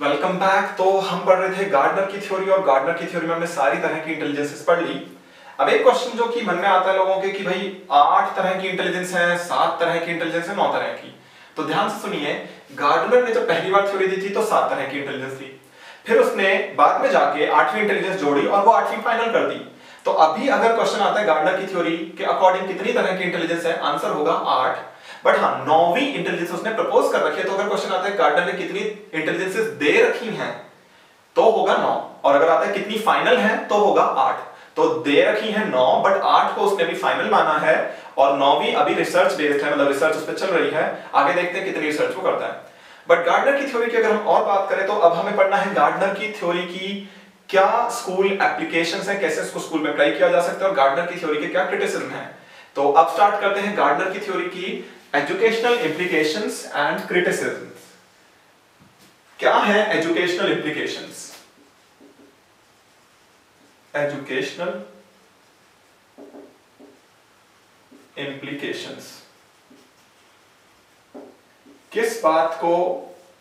Welcome back तो हम पढ़ रहे थे गार्डनर की थ्योरी और गार्डनर की थ्योरी में हमने सारी तरह की इंटेलिजेंसेस पढ़ ली। अब एक क्वेश्चन जो कि मन में आता है लोगों के कि भाई आठ तरह की इंटेलिजेंस है, सात तरह की इंटेलिजेंस है, नौ तरह की। तो ध्यान से सुनिए गार्डनर ने जब पहली बार थ्योरी दी थी तो सात तरह की इंटेलिजेंस थी। फिर उसने बाद में जाके आठवीं इंटेलिजेंस जोड़ी और वो आठवीं फाइनल कर दी। तो अभी अगर क्वेश्चन आता है गार्डनर की थ्योरी के अकॉर्डिंग कितनी तरह की इंटेलिजेंस है आंसर होगा आठ। बट हाँ नौवीं इंटेलिजेंस उसने प्रपोज कर रखी है तो अगर क्वेश्चन आता है गार्डनर ने कितनी इंटेलिजेंसेस दे रखी हैं तो होगा नौ। और अगर आता है, कितनी फाइनल है तो होगा आठ। तो दे रखी है नौ बट आठ को उसने अभी फाइनल माना है, और नौवीं अभी रिसर्च बेस्ड है मतलब रिसर्च उस पर चल रही है। आगे देखते हैं कितनी रिसर्च वो करता है। बट गार्डनर की थ्योरी की अगर हम और बात करें तो अब हमें पढ़ना है गार्डनर की थ्योरी की क्या स्कूल एप्लीकेशंस है, कैसे इसको स्कूल में अप्लाई किया जा सकता है, और गार्डनर की थ्योरी के क्या क्रिटिसिज्म है। तो अब स्टार्ट करते हैं गार्डनर की थ्योरी की। एजुकेशनल इंप्लीकेशंस एंड क्रिटिसिज्म क्या है एजुकेशनल इंप्लीकेशंस एजुकेशनल इंप्लीकेशंस किस बात को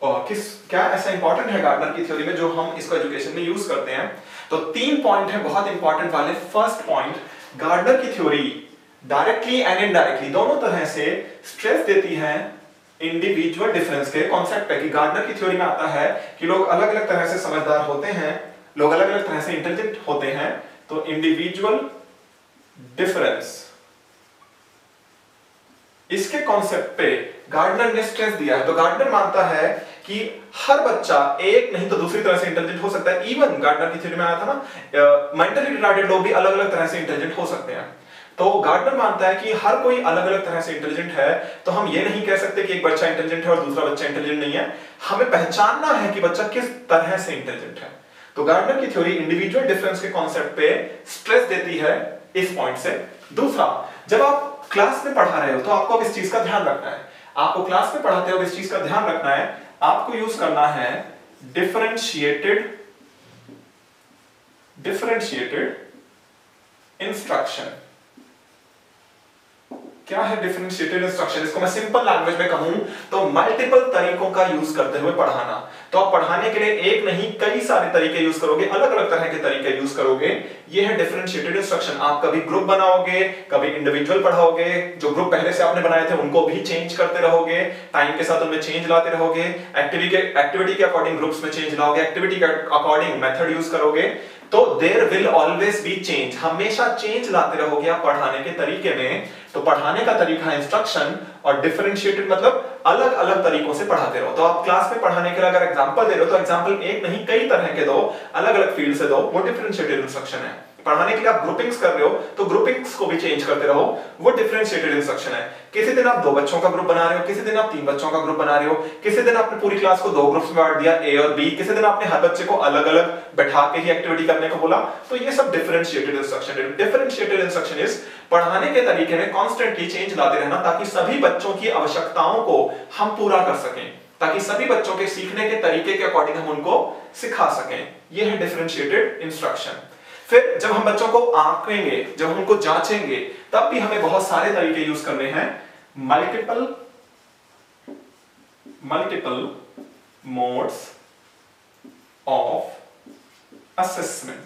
और किस, क्या ऐसा इंपॉर्टेंट है गार्डनर की थ्योरी में जो हम इसको एजुकेशन में यूज़ करते हैं? तो तीन पॉइंट है, बहुत इंपॉर्टेंट वाले। फ़र्स्ट पॉइंट गार्डनर की थ्योरी डायरेक्टली एंड इनडायरेक्टली दोनों तरह से स्ट्रेस देती है इंडिविजुअल डिफरेंस के कॉन्सेप्ट पे, कि गार्डनर की थ्योरी में आता है कि लोग अलग अलग तरह से समझदार होते हैं, लोग अलग अलग तरह से इंटेलिजेंट होते हैं तो इंडिविजुअल डिफरेंस इसके कॉन्सेप्ट पे गार्डनर ने स्ट्रेस दिया है तो गार्डनर मानता है कि हर बच्चा एक नहीं तो दूसरी तरह से इंटेलिजेंट हो सकता है। इवन गार्डनर की थ्योरी में आया था ना मेंटली रिटार्डेड लोग भी अलग अलग तरह से इंटेलिजेंट हो सकते हैं। तो गार्डनर मानता है कि हर कोई अलग अलग तरह से इंटेलिजेंट है तो हम ये नहीं कह सकते कि एक बच्चा इंटेलिजेंट है और दूसरा बच्चा इंटेलिजेंट नहीं है। हमें पहचानना है कि बच्चा किस तरह से इंटेलिजेंट है। तो गार्डनर की थ्योरी इंडिविजुअल डिफरेंस के कॉन्सेप्ट पे स्ट्रेस देती है इस पॉइंट से। दूसरा, जब आप क्लास में पढ़ा रहे हो तो आपको अब इस चीज़ का ध्यान रखना है। आपको क्लास में पढ़ाते हो इस चीज़ का ध्यान रखना है। आपको यूज़ करना है डिफरेंशिएटेड डिफरेंशिएटेड इंस्ट्रक्शन क्या है डिफरेंशिएटेड इंस्ट्रक्शन इसको मैं सिंपल लैंग्वेज में कहूँ तो मल्टीपल तरीकों का यूज़ करते हुए पढ़ाना। तो आप पढ़ाने के लिए एक नहीं, कई सारे तरीके यूज़ करोगे अलग अलग तरह के तरीके यूज़ करोगे। ये है डिफरेंशिएटेड इंस्ट्रक्शन आप कभी ग्रुप बनाओगे, कभी इंडिविजुअल पढ़ाओगे, जो ग्रुप पहले से आपने बनाए थे, उनको भी चेंज करते रहोगे टाइम के साथ उनमें चेंज लाते रहोगे एक्टिविटी के एक्टिविटी के अकॉर्डिंग ग्रुप्स में चेंज लाओगे एक्टिविटी के अकॉर्डिंग मेथड यूज़ करोगे। तो there will always be change हमेशा चेंज लाते रहोगे आप पढ़ाने के तरीके में। तो पढ़ाने का तरीका इंस्ट्रक्शन और डिफरेंशिएटेड मतलब अलग अलग तरीकों से पढ़ाते रहो। तो आप क्लास में पढ़ाने के लिए अगर एग्ज़ाम्पल दे रहे हो तो एग्ज़ाम्पल एक नहीं, कई तरह के दो अलग अलग फ़ील्ड से दो, वो डिफरेंशिएटेड इंस्ट्रक्शन है। पढ़ाने के लिए आप ग्रुपिंग्स कर रहे हो तो ग्रुपिंग्स को भी चेंज करते रहो। वो डिफरेंशिएटेड इंस्ट्रक्शन है। किसी दिन आप दो बच्चों का ग्रुप बना रहे हो, किसी दिन आप तीन बच्चों का ग्रुप बना रहे हो, किसी दिन आपने पूरी क्लास को दो ग्रुप्स में बांट दिया ए और बी किसी दिन आपने हर बच्चे को अलग अलग बैठा के ही एक्टिविटी करने को बोला तो ये सब डिफरेंशिएटेड इंस्ट्रक्शन है। डिफरेंशिएटेड इंस्ट्रक्शन इज़ पढ़ाने के तरीके में कॉन्स्टेंटली चेंज लाते रहना, ताकि सभी बच्चों की आवश्यकताओं को हम पूरा कर सकें, ताकि सभी बच्चों के सीखने के तरीके के अकॉर्डिंग हम उनको सिखा सकें। यह है डिफरेंशिएटेड इंस्ट्रक्शन फिर जब हम बच्चों को आंकेंगे जब उनको जांचेंगे, तब भी हमें बहुत सारे तरीके यूज़ करने हैं। Multiple multiple modes of assessment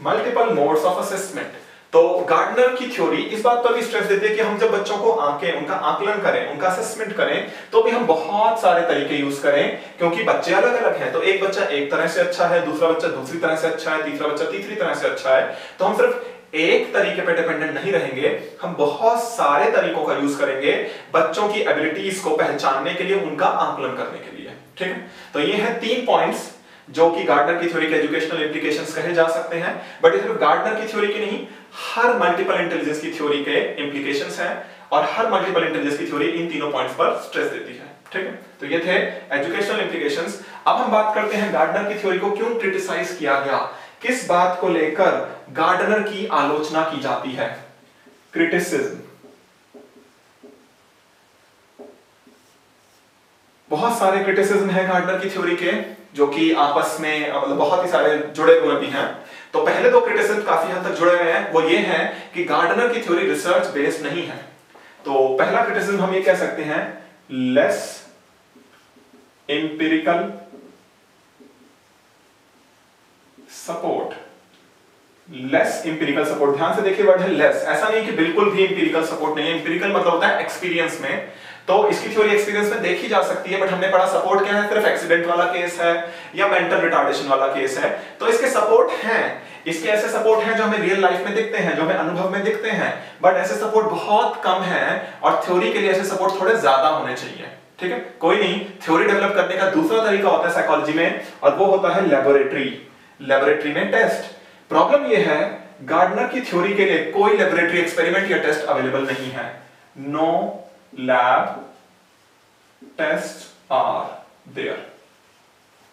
multiple modes of assessment तो गार्डनर की थ्योरी इस बात पर भी स्ट्रेस देती है कि हम जब बच्चों को आंकें, उनका आकलन करें, उनका असेसमेंट करें तो भी हम बहुत सारे तरीके यूज़ करें, क्योंकि बच्चे अलग अलग हैं तो एक बच्चा एक तरह से अच्छा है, दूसरा बच्चा दूसरी तरह से अच्छा है, तीसरा बच्चा तीसरी तरह से अच्छा है तो हम सिर्फ़ एक तरीके पर डिपेंडेंट नहीं रहेंगे, हम बहुत सारे तरीकों का यूज़ करेंगे, बच्चों की एबिलिटीज को पहचानने के लिए, उनका आकलन करने के लिए, ठीक है? तो ये है तीन पॉइंट्स जो कि गार्डनर की थ्योरी के एजुकेशनल इंप्लीकेशंस कहे जा सकते हैं बट ये सिर्फ़ गार्डनर की थ्योरी की नहीं हर मल्टीपल इंटेलिजेंस की थ्योरी के इंप्लीकेशंस हैं और हर मल्टीपल इंटेलिजेंस की थ्योरी इन तीनों पॉइंट्स पर स्ट्रेस देती है। ठीक है? तो ये थे एजुकेशनल इंप्लीकेशंस अब हम बात करते हैं गार्डनर की थ्योरी को क्यों क्रिटिसाइज किया गया? किस बात को लेकर गार्डनर की आलोचना की जाती है? क्रिटिसिज्म बहुत सारे क्रिटिसिज्म है गार्डनर की थ्योरी के, जो कि आपस में मतलब बहुत ही सारे जुड़े हुए भी हैं। तो पहले दो क्रिटिसिज्म काफ़ी हद तक जुड़े हुए हैं। वो ये है कि गार्डनर की थ्योरी रिसर्च बेस्ड नहीं है। तो पहला क्रिटिसिज्म हम ये कह सकते हैं less empirical support less empirical support ध्यान से देखिए वर्ड है लेस ऐसा नहीं कि बिल्कुल भी इंपेरिकल सपोर्ट नहीं है। इंपेरिकल मतलब होता है एक्सपीरियंस में तो इसकी थ्योरी एक्सपीरियंस में देखी जा सकती है बट हमने पढ़ा सपोर्ट क्या है? सिर्फ़ एक्सीडेंट वाला केस है या मेंटल रिटार्डेशन वाला केस है। तो इसके सपोर्ट हैं। इसके ऐसे सपोर्ट हैं जो हमें रियल लाइफ में दिखते हैं, जो हमें अनुभव में दिखते हैं। बट ऐसे सपोर्ट बहुत कम है और थ्योरी के लिए ऐसे सपोर्ट थोड़े ज़्यादा होने चाहिए। ठीक है? कोई नहीं। थ्योरी डेवलप करने का दूसरा तरीका होता है साइकोलॉजी में, और वो होता है लेबोरेटरी लेबोरेटरी में टेस्ट प्रॉब्लम ये है गार्डनर की थ्योरी के लिए कोई लेबोरेटरी एक्सपेरिमेंट या टेस्ट अवेलेबल नहीं है। No lab test are there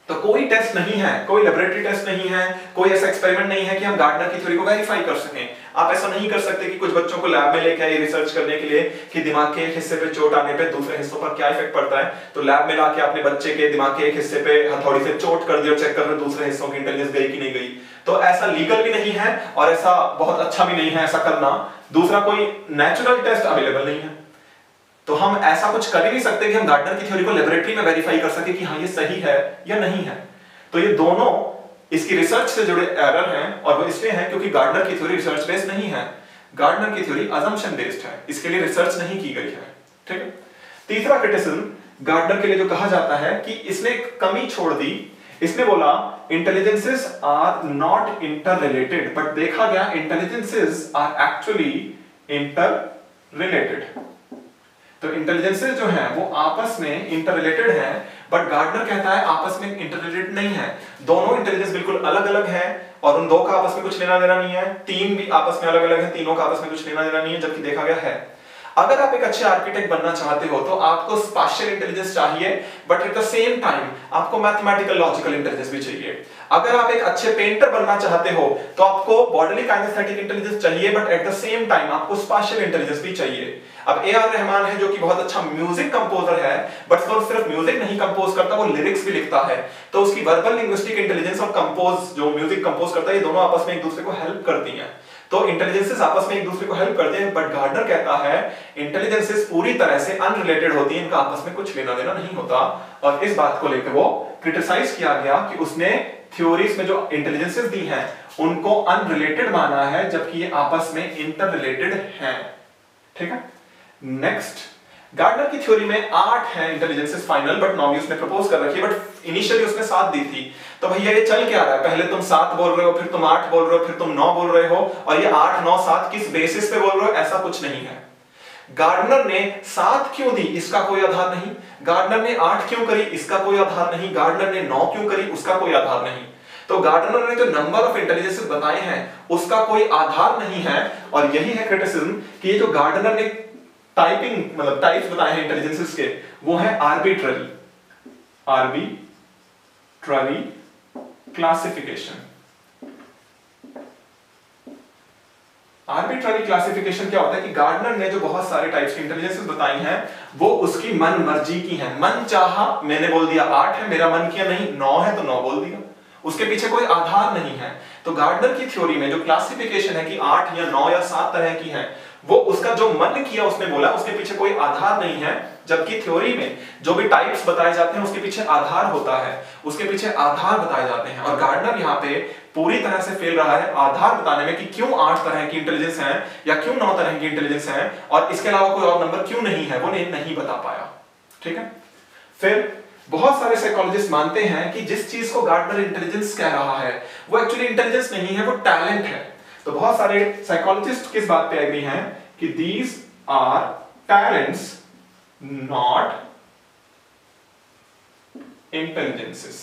तो कोई टेस्ट नहीं है, कोई लेबोरेटरी टेस्ट नहीं है, कोई ऐसा एक्सपेरिमेंट नहीं है कि हम गार्डनर की थ्योरी को वेरीफाई कर सकें। आप ऐसा नहीं कर सकते कि कुछ बच्चों को लैब में लेके आए रिसर्च करने के लिए कि दिमाग के एक हिस्से पे चोट आने पे दूसरे हिस्सों पर क्या इफ़ेक्ट पड़ता है। तो लैब में लाके अपने बच्चे के दिमाग के एक हिस्से पे हथौड़ी से चोट कर दी और चेक कर रहे दूसरे हिस्सों की इंटेलिजेंस गई कि नहीं गई। तो ऐसा लीगल भी नहीं है और ऐसा बहुत अच्छा भी नहीं है, ऐसा करना। दूसरा कोई नेचुरल टेस्ट अवेलेबल नहीं है। तो हम ऐसा कुछ कर ही नहीं सकते कि हम गार्डनर की थ्योरी को लेबोरेटरी में वेरीफाई कर सके कि हाँ ये सही है या नहीं है। तो ये दोनों इसकी रिसर्च से जुड़े एरर हैं और वो इसलिए हैं क्योंकि गार्डनर की थ्योरी रिसर्च बेस्ड नहीं है। गार्डनर की थ्योरी अजम्पशन बेस्ड है। इसके लिए रिसर्च नहीं की गई है। ठीक है? तीसरा क्रिटिसिज्म गार्डनर के लिए जो कहा जाता है कि इसने कमी छोड़ दी। इसने बोला intelligences are not interrelated but देखा गया intelligences are actually interrelated तो इंटेलिजेंसेस जो है, वो आपस में इंटर रिलेटेड है बट गार्डनर कहता है आपस में इंटर रिलेटेड नहीं है। दोनों इंटेलिजेंस बिल्कुल अलग अलग है, और उन दो का आपस में कुछ लेना देना नहीं है। तीन भी आपस में अलग अलग है, तीनों का आपस में कुछ लेना देना नहीं है, जबकि देखा गया है। अगर आप एक अच्छे आर्किटेक्ट बनना चाहते हो तो आपको स्पाशियल इंटेलिजेंस चाहिए but at the same time आपको मैथमेटिकल लॉजिकल इंटेलिजेंस भी चाहिए। अगर आप एक अच्छे पेंटर बनना चाहते हो तो आपको बॉडीली काइनेस्थेटिक इंटेलिजेंस चाहिए but at the same time आपको स्पाशियल इंटेलिजेंस भी चाहिए। अब ए आर रहमान है जो कि बहुत अच्छा म्यूज़िक कंपोजर है बट वो सिर्फ़ म्यूज़िक नहीं कंपोज करता, वो लिरिक्स भी लिखता है। तो उसकी वर्बल लिंग्विस्टिक इंटेलिजेंस और कंपोज जो म्यूज़िक कंपोज करता है, ये दोनों आपस में एक दूसरे को हेल्प करती हैं। तो इंटेलिजेंसेस आपस में एक दूसरे को हेल्प करते हैं बट गार्डनर कहता है इंटेलिजेंसेस पूरी तरह से अनरिलेटेड होती हैं, इनका आपस में कुछ लेना देना नहीं होता। और इस बात को लेकर वो क्रिटिसाइज किया गया कि उसने थ्योरीज में जो इंटेलिजेंसेस दी हैं, उनको अनरिलेटेड माना है, जबकि ये आपस में इंटर रिलेटेड हैं। ठीक है? नेक्स्ट गार्डनर की थ्योरी में आठ है इंटेलिजेंसेस फाइनल बट नॉवी उसने प्रपोज कर रखी है बट इनिशियली उसने सात दी थी। तो भैया, ये चल क्या रहा है? पहले तुम सात बोल रहे हो, फिर तुम आठ बोल रहे हो, फिर तुम नौ बोल रहे हो, और ये आठ, नौ, सात किस बेसिस पे बोल रहे हो? ऐसा कुछ नहीं है। गार्डनर ने सात क्यों दी? इसका कोई आधार नहीं। गार्डनर ने आठ क्यों करी? इसका कोई आधार नहीं। गार्डनर ने नौ क्यों करी? उसका कोई आधार नहीं। तो गार्डनर ने जो नंबर ऑफ़ इंटेलिजेंस बताए हैं, उसका कोई आधार नहीं है, और यही है क्रिटिसिज्म कि ये जो गार्डनर ने टाइपिंग मतलब टाइप्स बताए हैं इंटेलिजेंसेस के, वो है arbitrary arbitrary classification arbitrary classification क्या होता है कि गार्डनर ने जो बहुत सारे टाइप्स की इंटेलिजेंसेस बताई हैं, वो उसकी मन मर्ज़ी की हैं। मन चाहा, मैंने बोल दिया आठ है, मेरा मन किया नहीं, नौ है तो नौ बोल दिया। उसके पीछे कोई आधार नहीं है। तो गार्डनर की थ्योरी में जो क्लासिफिकेशन है कि आठ या नौ या सात तरह की है वो उसका जो मन किया उसने बोला उसके पीछे कोई आधार नहीं है जबकि थ्योरी में जो भी टाइप्स बताए जाते हैं उसके पीछे आधार होता है। उसके पीछे आधार बताए जाते हैं। और गार्डनर यहाँ पे पूरी तरह से फेल रहा है आधार बताने में कि क्यों आठ तरह की इंटेलिजेंस है या क्यों नौ तरह की इंटेलिजेंस है और इसके अलावा कोई और नंबर क्यों नहीं है वो नहीं, बता पाया। ठीक है? फिर बहुत सारे साइकोलॉजिस्ट मानते हैं कि जिस चीज़ को गार्डनर इंटेलिजेंस कह रहा है वो एक्चुअली इंटेलिजेंस नहीं है वो टैलेंट है। तो बहुत सारे साइकोलॉजिस्ट किस बात पे एग्री हैं कि these are talents not intelligences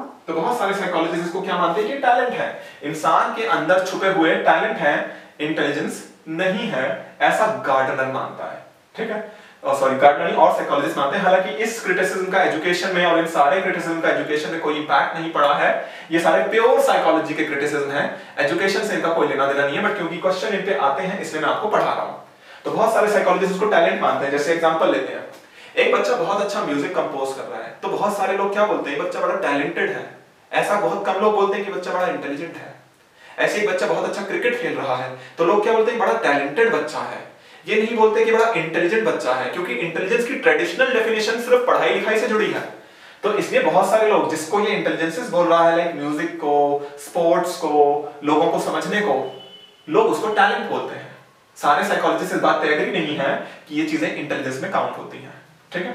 तो बहुत सारे साइकोलॉजिस्ट इसको क्या मानते हैं कि टैलेंट है। इंसान के अंदर छुपे हुए टैलेंट है इंटेलिजेंस नहीं है, ऐसा गार्डनर मानता है। ठीक है? सॉरी गार्डनर और साइकोलॉजिस्ट मानते हैं। हालाँकि इस क्रिटिसिज्म का एजुकेशन में और इन सारे क्रिटिसिज्म का एजुकेशन में कोई इंपैक्ट नहीं पड़ा है। ये सारे प्योर साइकोलॉजी के क्रिटिसिज्म हैं। एजुकेशन से इनका कोई लेना देना नहीं है बट क्योंकि क्वेश्चन इन पे आते हैं, इसलिए मैं आपको पढ़ा रहा हूँ। तो बहुत सारे साइकोलॉजिस्ट उसको टैलेंट मानते हैं। जैसे एग्जांपल लेते हैं। एक बच्चा बहुत अच्छा म्यूज़िक कंपोज कर रहा है तो बहुत सारे लोग क्या बोलते हैं? बच्चा बड़ा टैलेंटेड है। ऐसा बहुत कम लोग बोलते हैं कि बच्चा बड़ा इंटेलिजेंट है। ऐसे एक बच्चा बहुत अच्छा क्रिकेट खेल रहा है तो लोग क्या बोलते हैं? बड़ा टैलेंटेड बच्चा है। ये नहीं बोलते कि बड़ा इंटेलिजेंट बच्चा है, क्योंकि इंटेलिजेंस की ट्रेडिशनल डेफिनेशन सिर्फ़ पढ़ाई लिखाई से जुड़ी है। तो इसलिए बहुत सारे लोग जिसको ये इंटेलिजेंसेस बोल रहा है लाइक म्यूज़िक को स्पोर्ट्स को, लोगों को समझने को, लोग उसको टैलेंट बोलते हैं। सारे साइकोलॉजिस्ट इस बात एग्री नहीं है कि ये चीज़ें इंटेलिजेंस में काउंट होती हैं। ठीक है?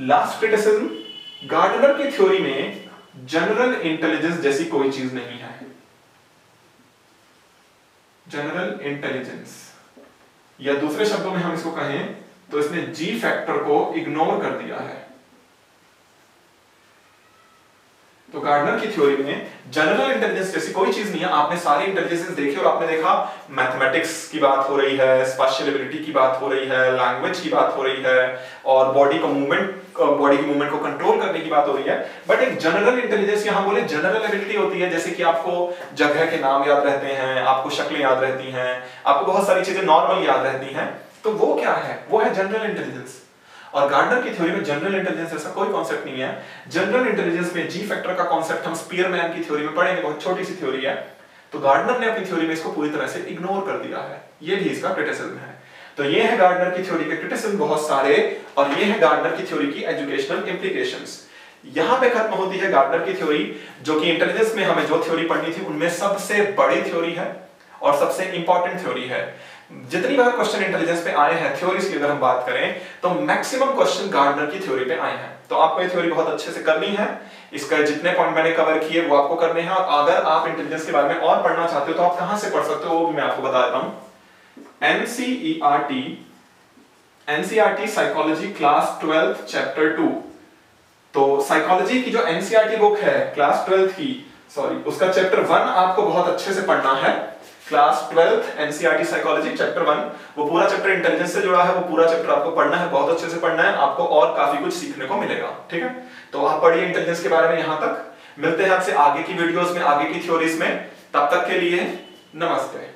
लास्ट क्रिटिसिज्म गार्डनर की थ्योरी में जनरल इंटेलिजेंस जैसी कोई चीज़ नहीं है। जनरल इंटेलिजेंस या दूसरे शब्दों में हम इसको कहें तो इसने जी फैक्टर को इग्नोर कर दिया है। तो गार्डनर की थ्योरी में जनरल इंटेलिजेंस जैसी कोई चीज़ नहीं है, आपने सारी इंटेलिजेंस देखी और आपने देखा मैथमेटिक्स की बात हो रही है स्पेशल एबिलिटी की बात हो रही है लैंग्वेज की बात हो रही है, और बॉडी को मूवमेंट बॉडी की मूवमेंट को कंट्रोल करने की बात हो रही है। बट एक जनरल इंटेलिजेंस यहाँ बोले जनरल एबिलिटी होती है, जैसे कि आपको जगह के नाम याद रहते हैं, आपको शक्लें याद रहती हैं, आपको बहुत सारी चीज़ें नॉर्मल याद रहती हैं तो वो क्या है? वो है जनरल इंटेलिजेंस और गार्डनर की थ्योरी में जनरल इंटेलिजेंस ऐसा कोई कॉन्सेप्ट नहीं है। जनरल इंटेलिजेंस में जी फैक्टर का कॉन्सेप्ट हम स्पीयरमैन की थ्योरी में पढ़ेंगे बहुत छोटी सी थ्योरी है। तो गार्डनर ने अपनी थ्योरी में इसको पूरी तरह से इग्नोर कर दिया है। ये भी इसका क्रिटिसिज्म है। तो ये है गार्डनर की थ्योरी के क्रिटिसिज्म बहुत सारे, और ये है गार्डनर की थ्योरी की एजुकेशनल इंप्लीकेशंस यहाँ पे खत्म होती है गार्डनर की थ्योरी जो कि इंटेलिजेंस में हमें जो थ्योरी पढ़नी थी, उनमें सबसे बड़ी थ्योरी है, और सबसे इंपॉर्टेंट थ्योरी है। जितनी बार क्वेश्चन इंटेलिजेंस पे आए हैं थ्योरीज की अगर हम बात करें तो मैक्सिमम क्वेश्चन गार्डनर की थ्योरी पे आए हैं। तो आपको ये थ्योरी बहुत अच्छे से करनी है। इसका जितने पॉइंट मैंने कवर किए, वो आपको करने हैं। और अगर आप इंटेलिजेंस के बारे में और पढ़ना चाहते हो तो आप कहाँ से पढ़ सकते हो, वो भी मैं आपको बता देता हूँ। NCERT NCERT psychology class twelfth chapter two तो साइकोलॉजी की जो एनसीईआरटी बुक है क्लास ट्वेल्थ की सॉरी उसका चैप्टर वन आपको बहुत अच्छे से पढ़ना है। Class twelfth NCERT psychology chapter one वो पूरा चैप्टर इंटेलिजेंस से जुड़ा है, वो पूरा चैप्टर आपको पढ़ना है, बहुत अच्छे से पढ़ना है, आपको और काफ़ी कुछ सीखने को मिलेगा, ठीक है? तो आप पढ़िए इंटेलिजेंस के बारे में यहाँ तक। मिलते हैं आपसे आगे की वीडियोस में, आगे की थ्योरीज में। तब तक के लिए नमस्ते।